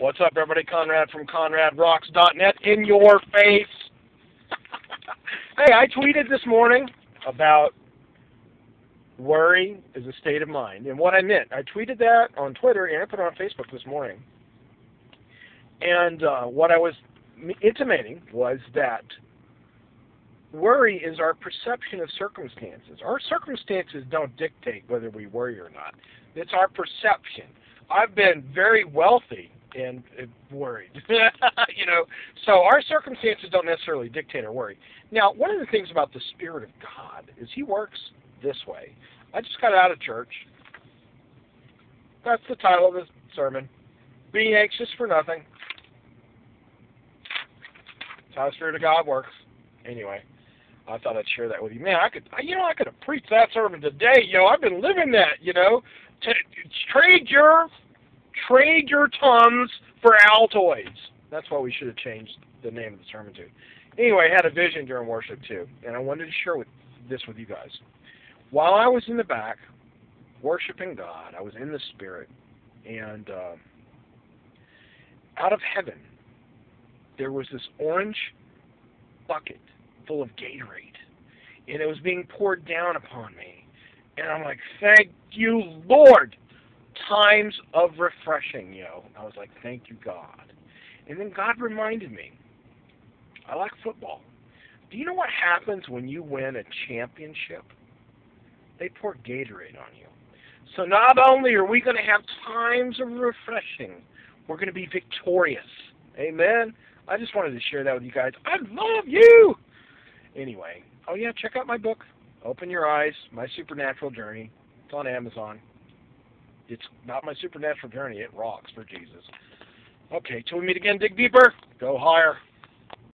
What's up, everybody? Conrad from ConradRocks.net in your face. hey, I tweeted this morning about worry is a state of mind. And what I meant, I tweeted that on Twitter and I put it on Facebook this morning. And uh, what I was intimating was that worry is our perception of circumstances. Our circumstances don't dictate whether we worry or not. It's our perception. I've been very wealthy and worried. you know, so our circumstances don't necessarily dictate our worry. Now, one of the things about the Spirit of God is He works this way. I just got out of church. That's the title of the sermon. Be anxious for nothing. That's how the Spirit of God works. Anyway, I thought I'd share that with you. Man, I could, you know, I could have preached that sermon today. Know, I've been living that. You know, T- trade your Trade your Tums for Altoids. That's why we should have changed the name of the sermon to. Anyway, I had a vision during worship too, and I wanted to share with, this with you guys. While I was in the back worshiping God, I was in the Spirit, and uh, out of heaven, there was this orange bucket full of Gatorade, and it was being poured down upon me. And I'm like, thank you, Lord times of refreshing, yo. I was like, thank you, God. And then God reminded me, I like football. Do you know what happens when you win a championship? They pour Gatorade on you. So not only are we going to have times of refreshing, we're going to be victorious. Amen. I just wanted to share that with you guys. I love you. Anyway, oh yeah, check out my book, Open Your Eyes: My Supernatural Journey. It's on Amazon. It's not my supernatural journey. It rocks for Jesus. Okay, till we meet again, dig deeper, go higher.